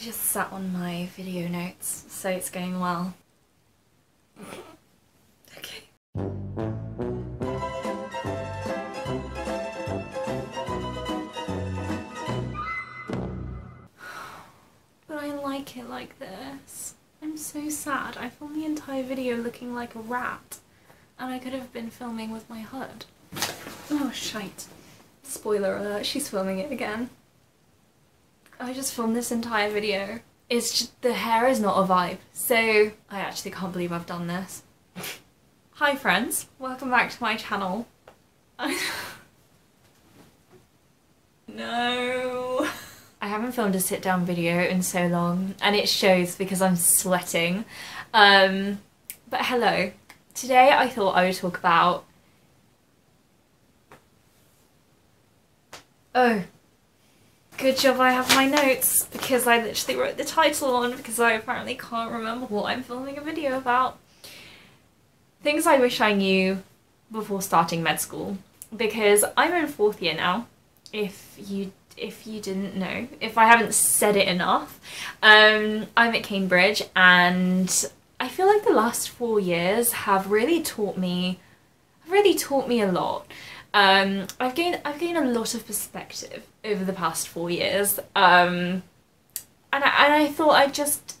just sat on my video notes, so it's going well. okay. But I like it like this. I'm so sad. I filmed the entire video looking like a rat. And I could have been filming with my hood. Oh, shite. Spoiler alert, she's filming it again. I just filmed this entire video. It's just, the hair is not a vibe. So, I actually can't believe I've done this. Hi friends, welcome back to my channel. no. I haven't filmed a sit down video in so long and it shows because I'm sweating. Um, but hello. Today I thought I would talk about... Oh, good job I have my notes because I literally wrote the title on because I apparently can't remember what I'm filming a video about. Things I wish I knew before starting med school because I'm in fourth year now if you if you didn't know if I haven't said it enough um, I'm at Cambridge and I feel like the last four years have really taught me really taught me a lot um, I've gained I've gained a lot of perspective over the past four years, um, and I, and I thought I'd just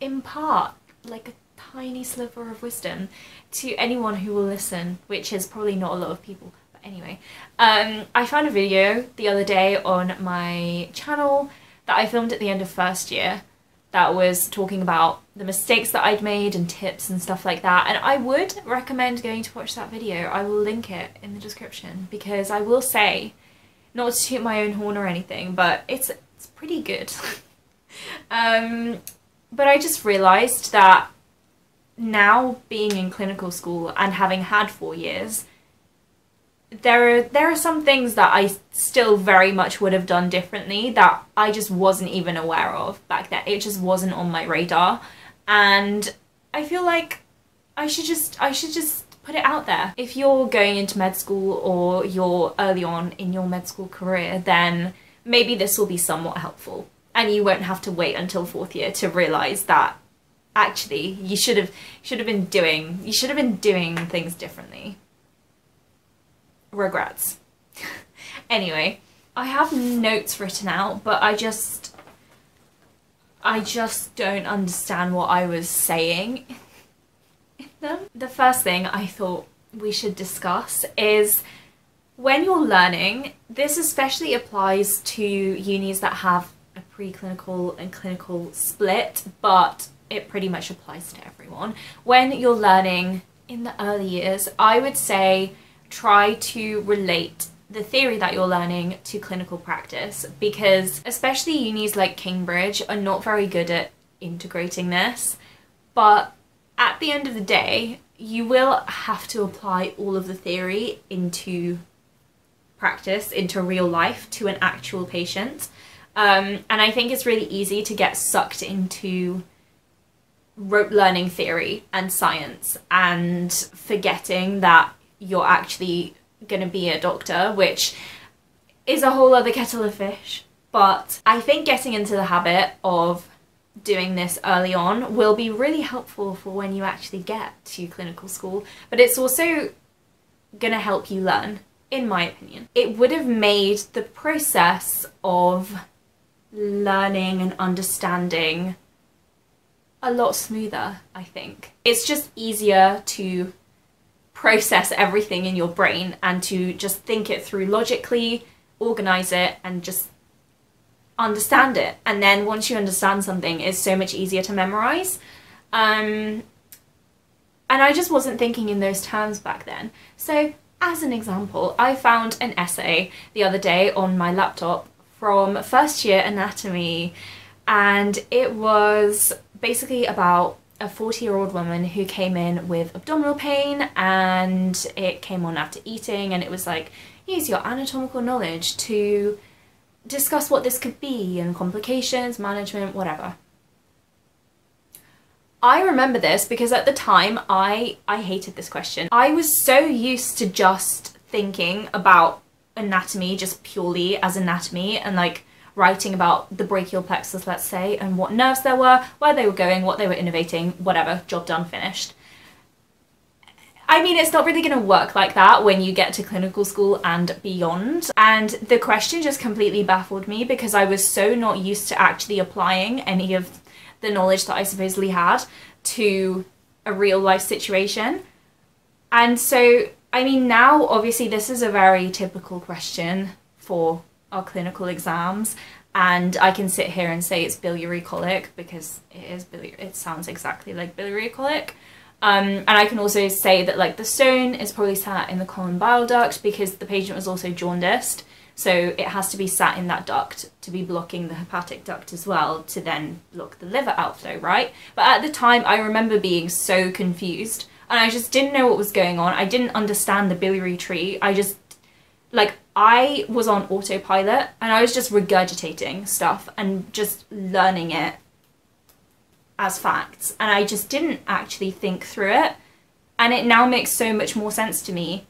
impart like a tiny sliver of wisdom to anyone who will listen, which is probably not a lot of people. But anyway, um, I found a video the other day on my channel that I filmed at the end of first year that was talking about the mistakes that I'd made and tips and stuff like that. And I would recommend going to watch that video. I will link it in the description because I will say, not to toot my own horn or anything, but it's it's pretty good. um, but I just realised that now being in clinical school and having had four years, there are there are some things that I still very much would have done differently that I just wasn't even aware of back then. It just wasn't on my radar, and I feel like I should just I should just put it out there. If you're going into med school or you're early on in your med school career, then maybe this will be somewhat helpful, and you won't have to wait until fourth year to realize that actually you should have should have been doing you should have been doing things differently regrets. anyway, I have notes written out, but I just I just don't understand what I was saying in them. The first thing I thought we should discuss is when you're learning, this especially applies to unis that have a preclinical and clinical split, but it pretty much applies to everyone. When you're learning in the early years, I would say try to relate the theory that you're learning to clinical practice because especially unis like Cambridge are not very good at integrating this but at the end of the day you will have to apply all of the theory into practice into real life to an actual patient. Um, and I think it's really easy to get sucked into rote learning theory and science and forgetting that you're actually going to be a doctor, which is a whole other kettle of fish. But I think getting into the habit of doing this early on will be really helpful for when you actually get to clinical school. But it's also going to help you learn, in my opinion. It would have made the process of learning and understanding a lot smoother, I think. It's just easier to process everything in your brain and to just think it through logically, organize it, and just understand it. And then once you understand something, it's so much easier to memorize. Um, and I just wasn't thinking in those terms back then. So, as an example, I found an essay the other day on my laptop from first year anatomy, and it was basically about a 40 year old woman who came in with abdominal pain and it came on after eating and it was like use your anatomical knowledge to discuss what this could be and complications, management, whatever. I remember this because at the time I I hated this question. I was so used to just thinking about anatomy just purely as anatomy and like writing about the brachial plexus, let's say, and what nerves there were, where they were going, what they were innervating, whatever, job done, finished. I mean, it's not really going to work like that when you get to clinical school and beyond. And the question just completely baffled me because I was so not used to actually applying any of the knowledge that I supposedly had to a real life situation. And so, I mean, now obviously this is a very typical question for our clinical exams. And I can sit here and say it's biliary colic because it is biliary, it sounds exactly like biliary colic. Um, and I can also say that like the stone is probably sat in the common bile duct because the patient was also jaundiced. So it has to be sat in that duct to be blocking the hepatic duct as well to then block the liver outflow, right? But at the time, I remember being so confused and I just didn't know what was going on. I didn't understand the biliary tree. I just, like, I was on autopilot and I was just regurgitating stuff and just learning it as facts. And I just didn't actually think through it. And it now makes so much more sense to me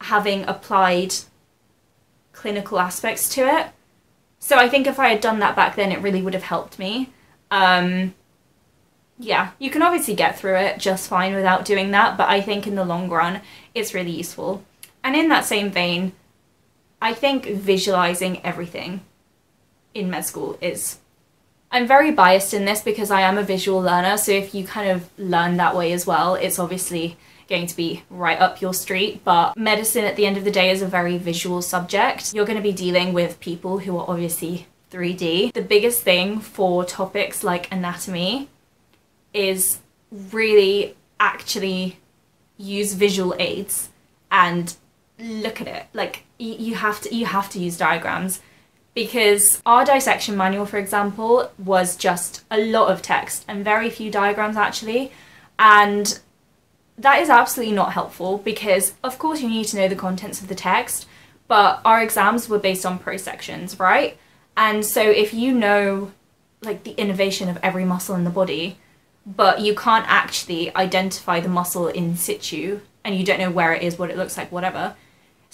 having applied clinical aspects to it. So I think if I had done that back then, it really would have helped me. Um, yeah, you can obviously get through it just fine without doing that, but I think in the long run, it's really useful. And in that same vein, I think visualizing everything in med school is. I'm very biased in this because I am a visual learner, so if you kind of learn that way as well, it's obviously going to be right up your street. But medicine at the end of the day is a very visual subject. You're going to be dealing with people who are obviously 3D. The biggest thing for topics like anatomy is really actually use visual aids and look at it. Like you have to you have to use diagrams. Because our dissection manual for example was just a lot of text and very few diagrams actually. And that is absolutely not helpful because of course you need to know the contents of the text but our exams were based on prosections right? And so if you know like the innervation of every muscle in the body but you can't actually identify the muscle in situ and you don't know where it is, what it looks like, whatever,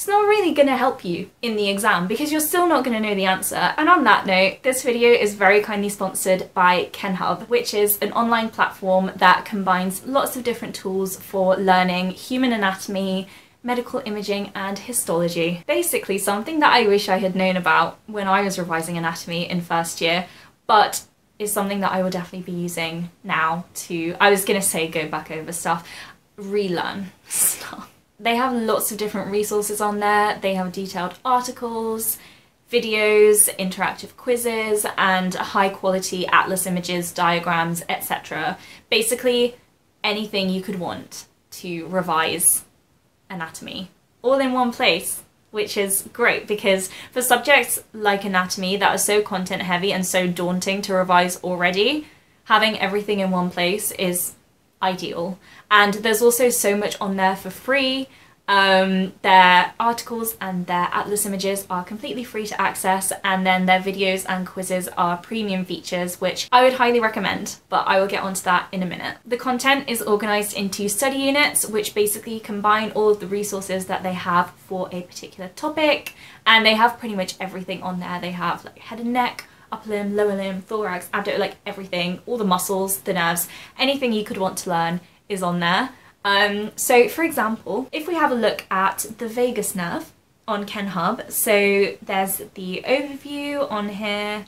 it's not really going to help you in the exam because you're still not going to know the answer. And on that note, this video is very kindly sponsored by KenHub, which is an online platform that combines lots of different tools for learning human anatomy, medical imaging and histology. Basically something that I wish I had known about when I was revising anatomy in first year, but is something that I will definitely be using now to, I was gonna say go back over stuff, relearn stuff. They have lots of different resources on there. They have detailed articles, videos, interactive quizzes, and high quality atlas images, diagrams, etc. Basically, anything you could want to revise anatomy all in one place which is great because for subjects like anatomy that are so content heavy and so daunting to revise already, having everything in one place is ideal. And there's also so much on there for free. Um, their articles and their atlas images are completely free to access and then their videos and quizzes are premium features which I would highly recommend but I will get onto that in a minute. The content is organised into study units which basically combine all of the resources that they have for a particular topic and they have pretty much everything on there. They have like head and neck, upper limb, lower limb, thorax, abdomen, like everything, all the muscles, the nerves, anything you could want to learn is on there. Um, so for example, if we have a look at the vagus nerve on KenHub, so there's the overview on here,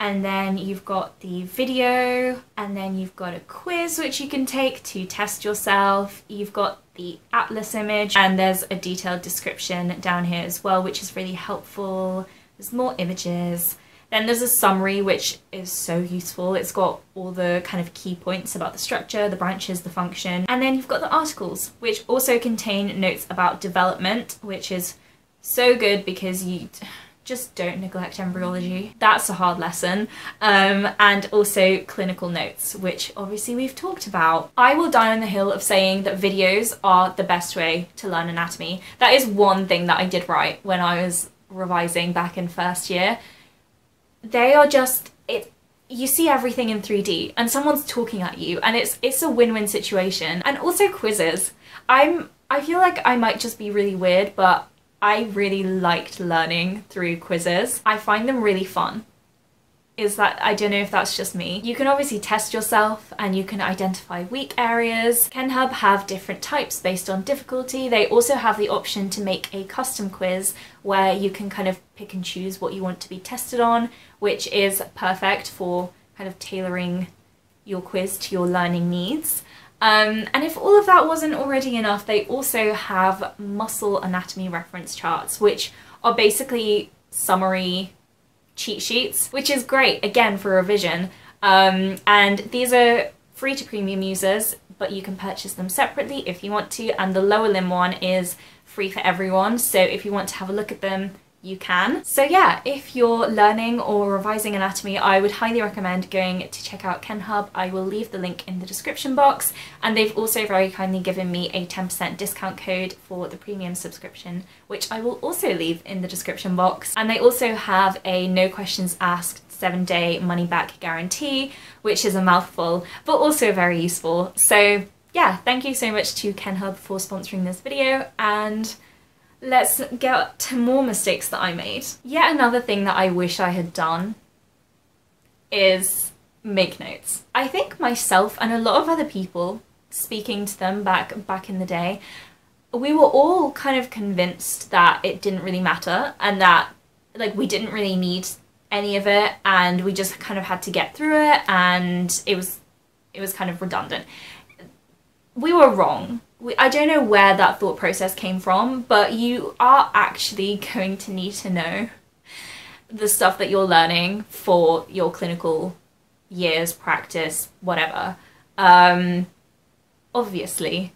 and then you've got the video, and then you've got a quiz which you can take to test yourself. You've got the atlas image, and there's a detailed description down here as well, which is really helpful. There's more images. Then there's a summary which is so useful. It's got all the kind of key points about the structure, the branches, the function. And then you've got the articles which also contain notes about development which is so good because you just don't neglect embryology. That's a hard lesson. Um, and also clinical notes, which obviously we've talked about. I will die on the hill of saying that videos are the best way to learn anatomy. That is one thing that I did right when I was revising back in first year they are just it you see everything in 3D and someone's talking at you and it's it's a win-win situation and also quizzes I'm I feel like I might just be really weird but I really liked learning through quizzes I find them really fun is that I don't know if that's just me. You can obviously test yourself and you can identify weak areas. KenHub have different types based on difficulty. They also have the option to make a custom quiz where you can kind of pick and choose what you want to be tested on, which is perfect for kind of tailoring your quiz to your learning needs. Um, and if all of that wasn't already enough, they also have muscle anatomy reference charts, which are basically summary cheat sheets, which is great, again, for revision. Um, and these are free to premium users, but you can purchase them separately if you want to. And the lower limb one is free for everyone. So if you want to have a look at them, you can. So yeah, if you're learning or revising anatomy, I would highly recommend going to check out KenHub. I will leave the link in the description box. And they've also very kindly given me a 10% discount code for the premium subscription, which I will also leave in the description box. And they also have a no questions asked seven day money back guarantee, which is a mouthful, but also very useful. So yeah, thank you so much to KenHub for sponsoring this video and let's get to more mistakes that I made. Yet another thing that I wish I had done is make notes. I think myself and a lot of other people speaking to them back back in the day, we were all kind of convinced that it didn't really matter and that like we didn't really need any of it and we just kind of had to get through it and it was it was kind of redundant. We were wrong I don't know where that thought process came from, but you are actually going to need to know the stuff that you're learning for your clinical years, practice, whatever. Um, obviously.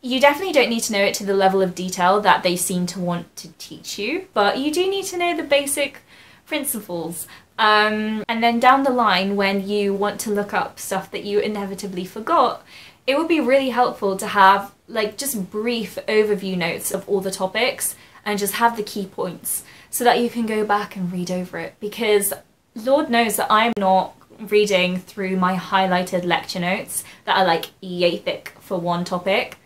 You definitely don't need to know it to the level of detail that they seem to want to teach you, but you do need to know the basic principles. Um, and then down the line, when you want to look up stuff that you inevitably forgot, it would be really helpful to have like just brief overview notes of all the topics and just have the key points so that you can go back and read over it because Lord knows that I'm not reading through my highlighted lecture notes that are like yay thick for one topic.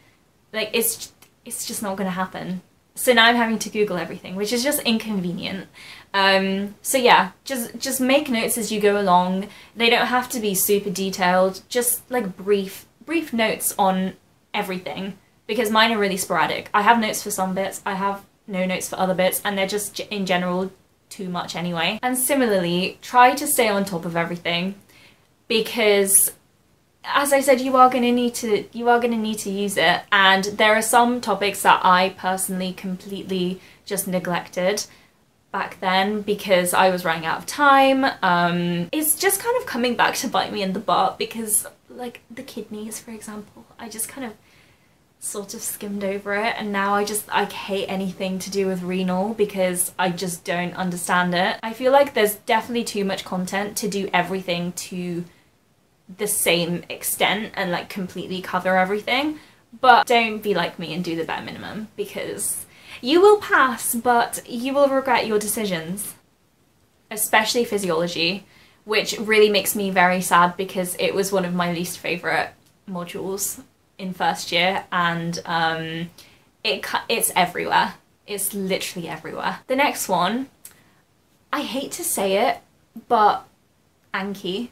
Like it's it's just not going to happen. So now I'm having to Google everything, which is just inconvenient. Um, so yeah, just just make notes as you go along. They don't have to be super detailed. Just like brief brief notes on everything because mine are really sporadic. I have notes for some bits, I have no notes for other bits, and they're just in general too much anyway. And similarly, try to stay on top of everything because as I said, you are going to need to you are going to need to use it, and there are some topics that I personally completely just neglected back then because I was running out of time. Um, it's just kind of coming back to bite me in the butt because, like, the kidneys, for example, I just kind of sort of skimmed over it and now I just I hate anything to do with renal because I just don't understand it. I feel like there's definitely too much content to do everything to the same extent and like completely cover everything. But don't be like me and do the bare minimum because you will pass but you will regret your decisions especially physiology which really makes me very sad because it was one of my least favourite modules in first year, and um, it it's everywhere. It's literally everywhere. The next one, I hate to say it, but Anki,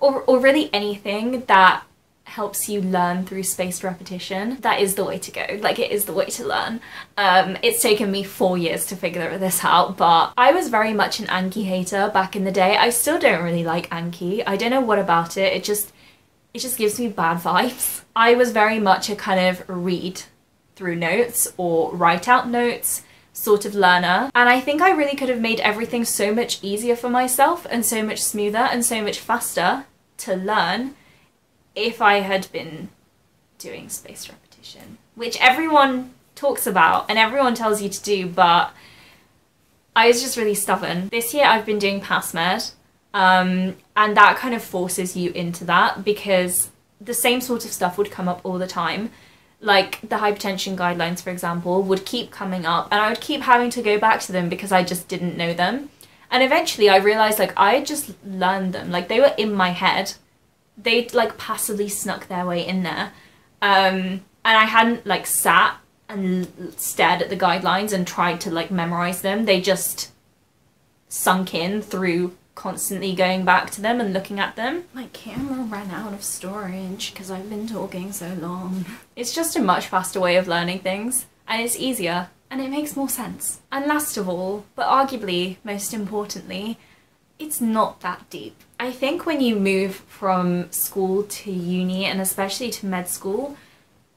or or really anything that helps you learn through spaced repetition, that is the way to go. Like, it is the way to learn. Um, it's taken me four years to figure this out, but I was very much an Anki hater back in the day. I still don't really like Anki. I don't know what about it. It just it just gives me bad vibes. I was very much a kind of read through notes or write out notes sort of learner. And I think I really could have made everything so much easier for myself and so much smoother and so much faster to learn if I had been doing spaced repetition, which everyone talks about and everyone tells you to do, but I was just really stubborn. This year I've been doing PassMed um, and that kind of forces you into that because the same sort of stuff would come up all the time. Like the hypertension guidelines, for example, would keep coming up, and I would keep having to go back to them because I just didn't know them. And eventually I realized like I just learned them, like they were in my head. They'd like passively snuck their way in there. Um, and I hadn't like sat and stared at the guidelines and tried to like memorize them. They just sunk in through constantly going back to them and looking at them. My camera ran out of storage because I've been talking so long. It's just a much faster way of learning things and it's easier and it makes more sense. And last of all, but arguably most importantly, it's not that deep. I think when you move from school to uni and especially to med school,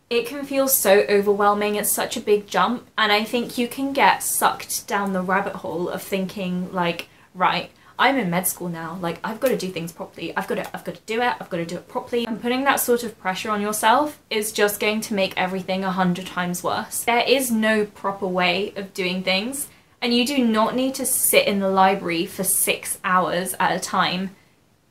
it can feel so overwhelming. It's such a big jump. And I think you can get sucked down the rabbit hole of thinking like, right, I'm in med school now, like I've got to do things properly. I've got to I've got to do it. I've got to do it properly. And putting that sort of pressure on yourself is just going to make everything a hundred times worse. There is no proper way of doing things and you do not need to sit in the library for 6 hours at a time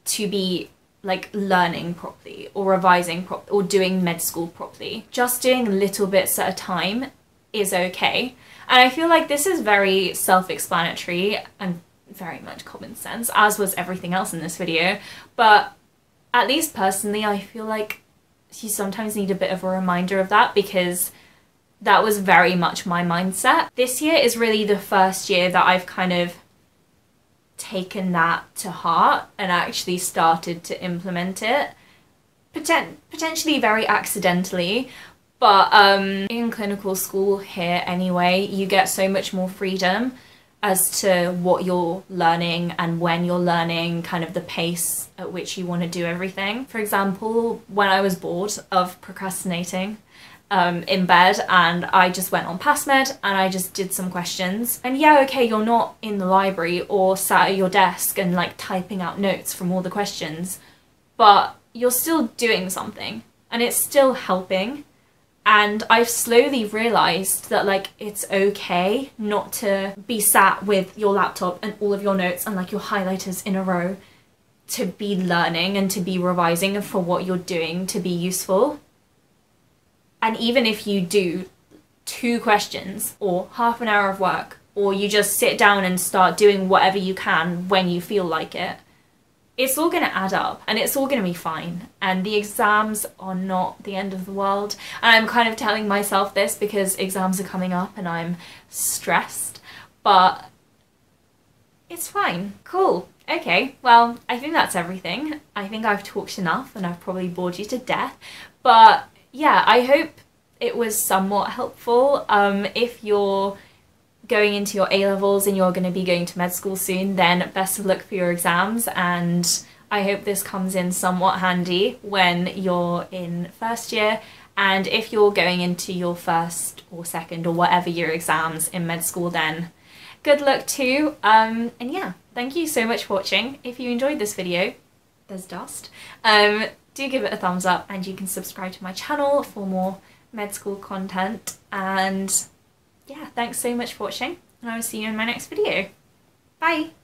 to be like learning properly or revising prop or doing med school properly. Just doing little bits at a time is okay. And I feel like this is very self-explanatory and very much common sense, as was everything else in this video. But at least personally, I feel like you sometimes need a bit of a reminder of that because that was very much my mindset. This year is really the first year that I've kind of taken that to heart and actually started to implement it. Potent- potentially very accidentally, but um, in clinical school here anyway, you get so much more freedom as to what you're learning and when you're learning, kind of the pace at which you want to do everything. For example, when I was bored of procrastinating, um, in bed and I just went on PassMed and I just did some questions. And yeah, okay, you're not in the library or sat at your desk and like typing out notes from all the questions, but you're still doing something and it's still helping. And I've slowly realized that like it's okay not to be sat with your laptop and all of your notes and like your highlighters in a row to be learning and to be revising for what you're doing to be useful. And even if you do two questions or half an hour of work, or you just sit down and start doing whatever you can when you feel like it, it's all going to add up and it's all going to be fine. And the exams are not the end of the world. And I'm kind of telling myself this because exams are coming up and I'm stressed, but it's fine. Cool. Okay, well, I think that's everything. I think I've talked enough and I've probably bored you to death, but yeah, I hope it was somewhat helpful. Um, if you're going into your A levels and you're going to be going to med school soon, then best of luck for your exams. And I hope this comes in somewhat handy when you're in first year. And if you're going into your first or second or whatever year exams in med school, then good luck too. Um, and yeah, thank you so much for watching. If you enjoyed this video, there's dust. Um, do give it a thumbs up and you can subscribe to my channel for more med school content and yeah thanks so much for watching and I will see you in my next video. Bye!